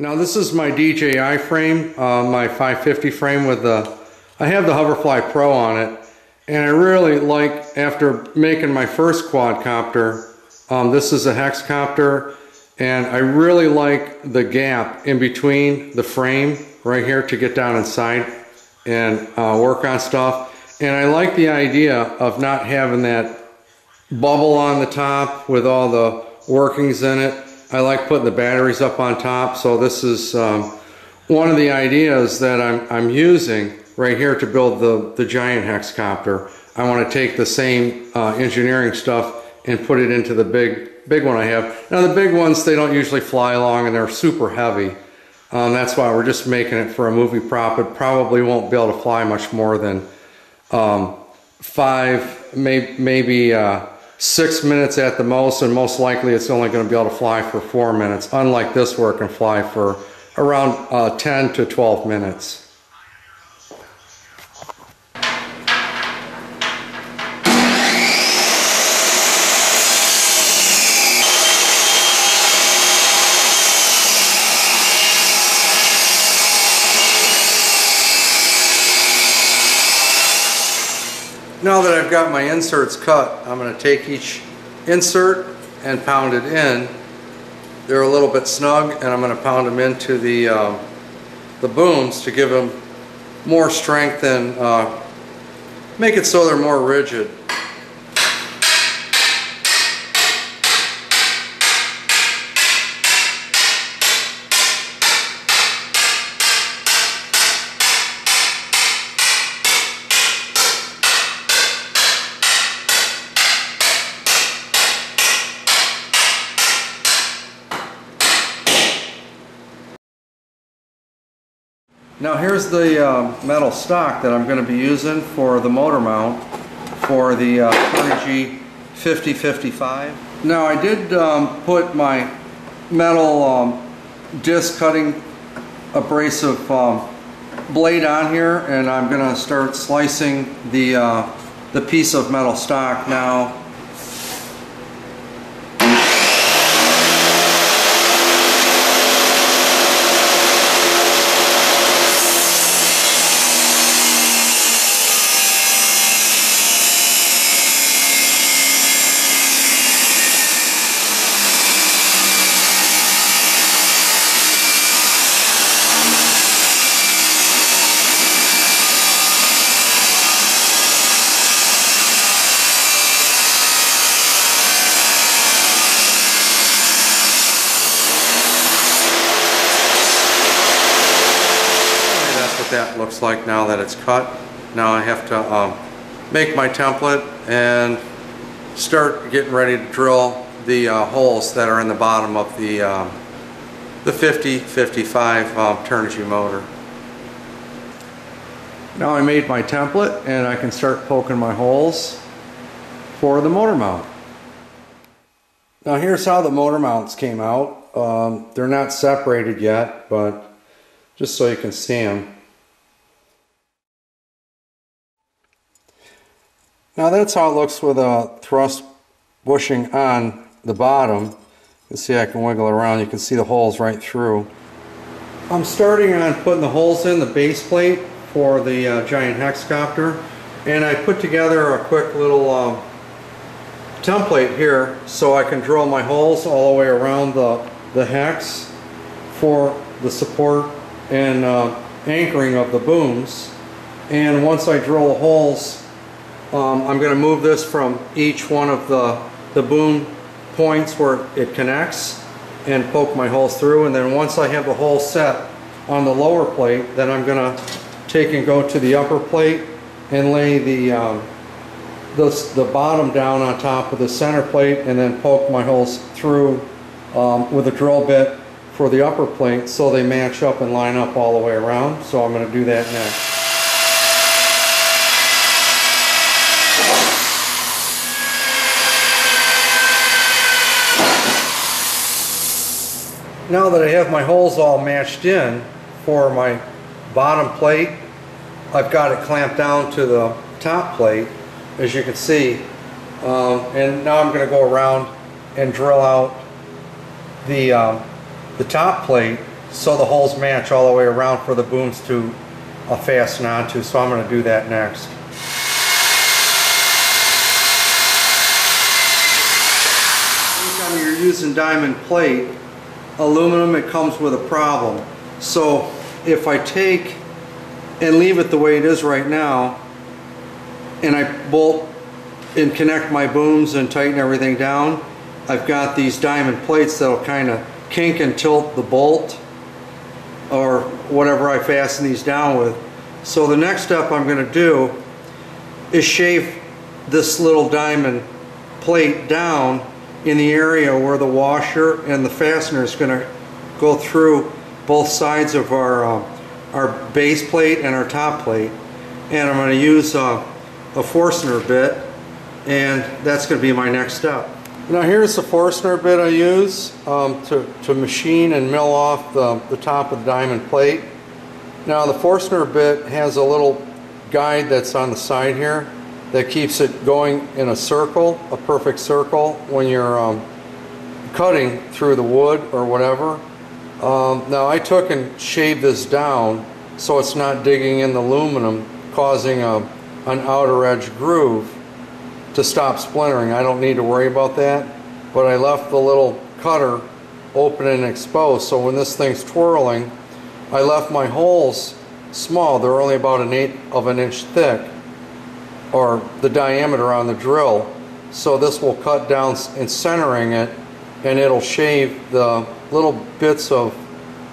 Now this is my DJI frame, uh, my 550 frame with the, I have the Hoverfly Pro on it. And I really like, after making my first quadcopter, um, this is a hexcopter, and I really like the gap in between the frame right here to get down inside and uh, work on stuff. And I like the idea of not having that bubble on the top with all the workings in it. I like putting the batteries up on top. So this is um, one of the ideas that I'm, I'm using right here to build the, the giant hexcopter. I want to take the same uh, engineering stuff and put it into the big big one I have. Now the big ones, they don't usually fly long and they're super heavy. Um, that's why we're just making it for a movie prop. It probably won't be able to fly much more than um, five, may, maybe uh, six minutes at the most, and most likely it's only going to be able to fly for four minutes, unlike this where it can fly for around uh, 10 to 12 minutes. Now that I've got my inserts cut, I'm going to take each insert and pound it in. They're a little bit snug and I'm going to pound them into the, um, the booms to give them more strength and uh, make it so they're more rigid. Now here's the uh, metal stock that I'm going to be using for the motor mount for the uh, Turnigy 5055. Now I did um, put my metal um, disc cutting abrasive um, blade on here and I'm going to start slicing the, uh, the piece of metal stock now it's cut. Now I have to um, make my template and start getting ready to drill the uh, holes that are in the bottom of the um, the 50-55 um, Turnigy motor. Now I made my template and I can start poking my holes for the motor mount. Now here's how the motor mounts came out. Um, they're not separated yet, but just so you can see them. Now that's how it looks with a thrust bushing on the bottom. You see I can wiggle it around. You can see the holes right through. I'm starting on putting the holes in the base plate for the uh, giant hexcopter and I put together a quick little uh, template here so I can drill my holes all the way around the, the hex for the support and uh, anchoring of the booms and once I drill the holes um, I'm going to move this from each one of the, the boom points where it connects and poke my holes through and then once I have the hole set on the lower plate then I'm going to take and go to the upper plate and lay the, um, the, the bottom down on top of the center plate and then poke my holes through um, with a drill bit for the upper plate so they match up and line up all the way around. So I'm going to do that next. Now that I have my holes all matched in for my bottom plate, I've got it clamped down to the top plate, as you can see. Um, and now I'm going to go around and drill out the, um, the top plate so the holes match all the way around for the booms to uh, fasten onto. So I'm going to do that next. Anytime you're using diamond plate, aluminum, it comes with a problem. So if I take and leave it the way it is right now, and I bolt and connect my booms and tighten everything down, I've got these diamond plates that'll kind of kink and tilt the bolt or whatever I fasten these down with. So the next step I'm going to do is shave this little diamond plate down in the area where the washer and the fastener is going to go through both sides of our um, our base plate and our top plate and I'm going to use uh, a Forstner bit and that's going to be my next step. Now here's the Forstner bit I use um, to, to machine and mill off the, the top of the diamond plate. Now the Forstner bit has a little guide that's on the side here that keeps it going in a circle, a perfect circle when you're um, cutting through the wood or whatever. Um, now I took and shaved this down so it's not digging in the aluminum causing a, an outer edge groove to stop splintering. I don't need to worry about that, but I left the little cutter open and exposed so when this thing's twirling, I left my holes small. They're only about an eighth of an inch thick, or the diameter on the drill. So this will cut down in centering it, and it'll shave the little bits of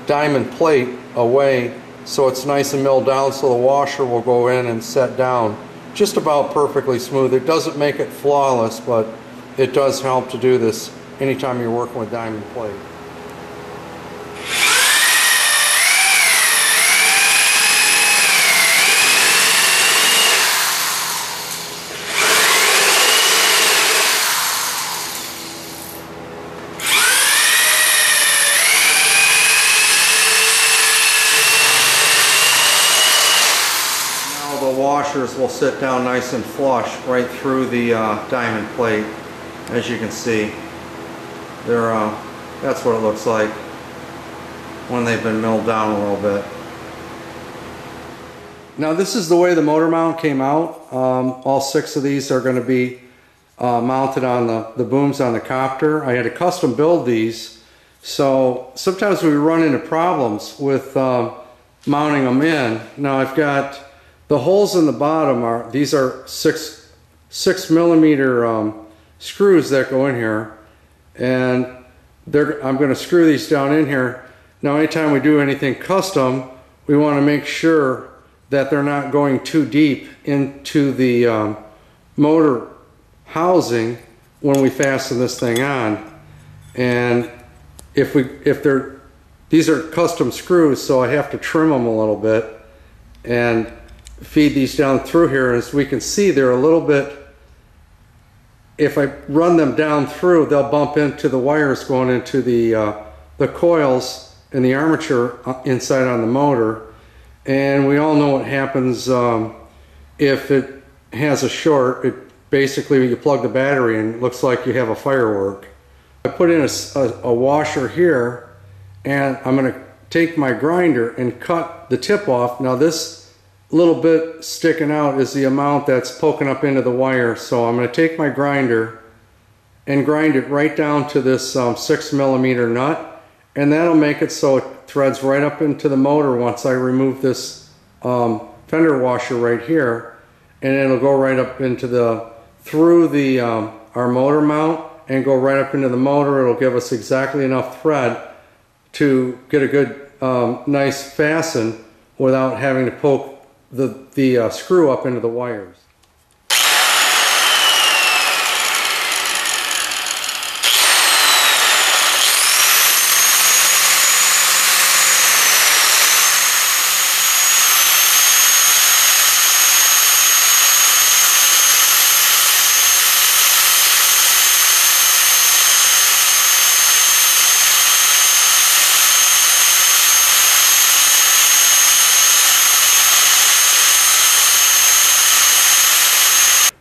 diamond plate away so it's nice and milled down so the washer will go in and set down just about perfectly smooth. It doesn't make it flawless, but it does help to do this anytime you're working with diamond plate. Now the washers will sit down nice and flush right through the uh, diamond plate as you can see. They're, uh, that's what it looks like when they've been milled down a little bit. Now this is the way the motor mount came out. Um, all six of these are going to be uh, mounted on the, the booms on the copter. I had to custom build these. So sometimes we run into problems with uh, mounting them in. Now I've got the holes in the bottom are, these are six, six millimeter um, screws that go in here. And they're, I'm going to screw these down in here. Now anytime we do anything custom, we want to make sure that they're not going too deep into the um, motor housing when we fasten this thing on. And if we, if they're, these are custom screws, so I have to trim them a little bit and feed these down through here. As we can see, they're a little bit, if I run them down through, they'll bump into the wires going into the, uh, the coils and the armature uh, inside on the motor. And we all know what happens um, if it has a short. It basically, you plug the battery and it looks like you have a firework. I put in a, a, a washer here and I'm going to take my grinder and cut the tip off. Now this little bit sticking out is the amount that's poking up into the wire. So I'm going to take my grinder and grind it right down to this um, six millimeter nut. And that'll make it so it threads right up into the motor once I remove this um, fender washer right here. And it'll go right up into the through the um, our motor mount and go right up into the motor. It'll give us exactly enough thread to get a good um, nice fasten without having to poke the, the uh, screw up into the wires.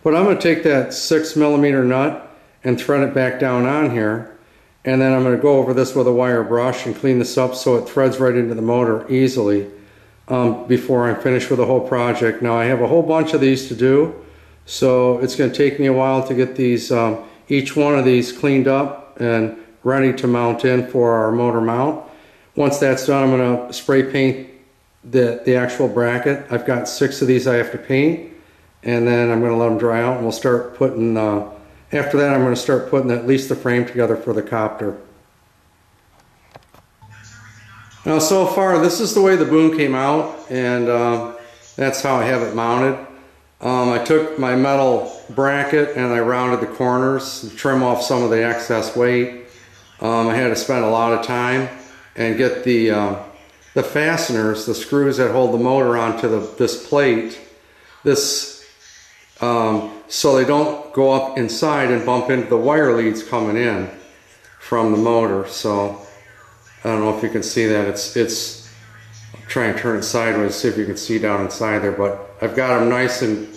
But I'm going to take that six millimeter nut and thread it back down on here. And then I'm gonna go over this with a wire brush and clean this up so it threads right into the motor easily um, before I'm finished with the whole project. Now I have a whole bunch of these to do, so it's gonna take me a while to get these, um, each one of these cleaned up and ready to mount in for our motor mount. Once that's done, I'm gonna spray paint the, the actual bracket. I've got six of these I have to paint and then I'm gonna let them dry out and we'll start putting, uh, after that I'm gonna start putting at least the frame together for the copter. Now so far this is the way the boom came out and um, that's how I have it mounted. Um, I took my metal bracket and I rounded the corners to trim off some of the excess weight. Um, I had to spend a lot of time and get the, uh, the fasteners, the screws that hold the motor onto the, this plate, this, um, so they don't go up inside and bump into the wire leads coming in from the motor. So I don't know if you can see that. It's, it's, try and turn it sideways, see if you can see down inside there, but I've got them nice and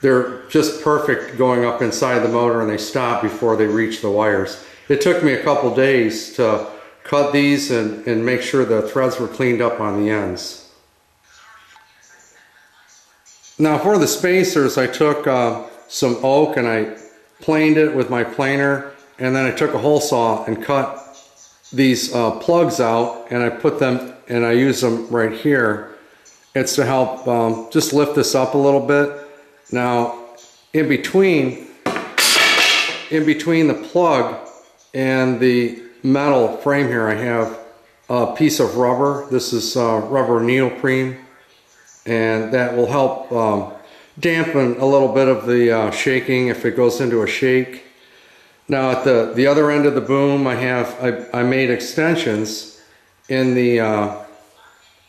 they're just perfect going up inside the motor and they stop before they reach the wires. It took me a couple days to cut these and, and make sure the threads were cleaned up on the ends. Now for the spacers, I took uh, some oak and I planed it with my planer and then I took a hole saw and cut these uh, plugs out and I put them and I use them right here. It's to help um, just lift this up a little bit. Now in between, in between the plug and the metal frame here I have a piece of rubber. This is uh, rubber neoprene and that will help um, dampen a little bit of the uh, shaking if it goes into a shake. Now at the, the other end of the boom I have, I, I made extensions in the, uh,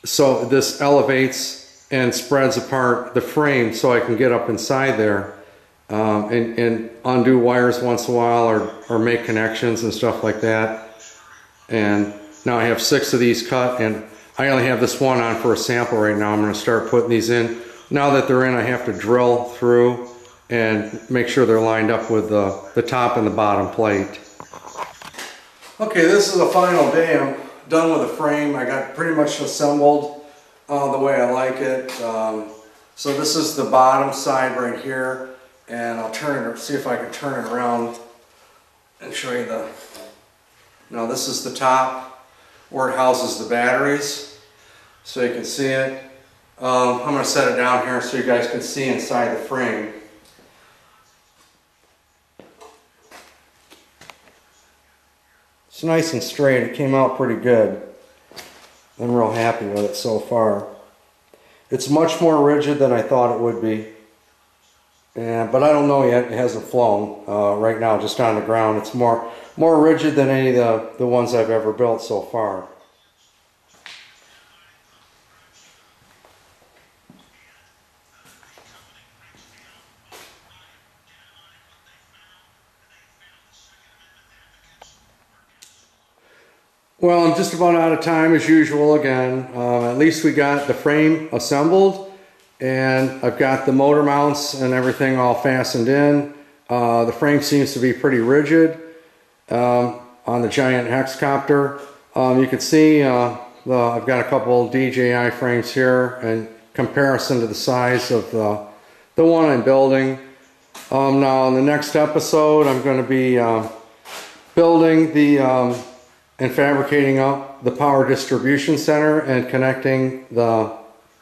so this elevates and spreads apart the frame so I can get up inside there um, and, and undo wires once in a while or, or make connections and stuff like that. And now I have six of these cut and I only have this one on for a sample right now. I'm going to start putting these in. Now that they're in, I have to drill through and make sure they're lined up with the, the top and the bottom plate. Okay, this is the final day. I'm done with the frame. I got pretty much assembled uh, the way I like it. Um, so this is the bottom side right here and I'll turn it, see if I can turn it around and show you the now this is the top where it houses the batteries, so you can see it. Um, I'm going to set it down here so you guys can see inside the frame. It's nice and straight. It came out pretty good. I'm real happy with it so far. It's much more rigid than I thought it would be. Yeah, but I don't know yet. It hasn't flown uh, right now, just on the ground. It's more more rigid than any of the, the ones I've ever built so far. Well, I'm just about out of time as usual again. Uh, at least we got the frame assembled and I've got the motor mounts and everything all fastened in. Uh, the frame seems to be pretty rigid um, on the giant hexcopter. Um, you can see uh, the, I've got a couple DJI frames here in comparison to the size of the, the one I'm building. Um, now in the next episode I'm going to be uh, building the um, and fabricating up the power distribution center and connecting the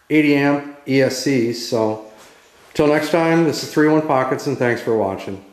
80 amp ESCs. So, till next time, this is 3-1 Pockets and thanks for watching.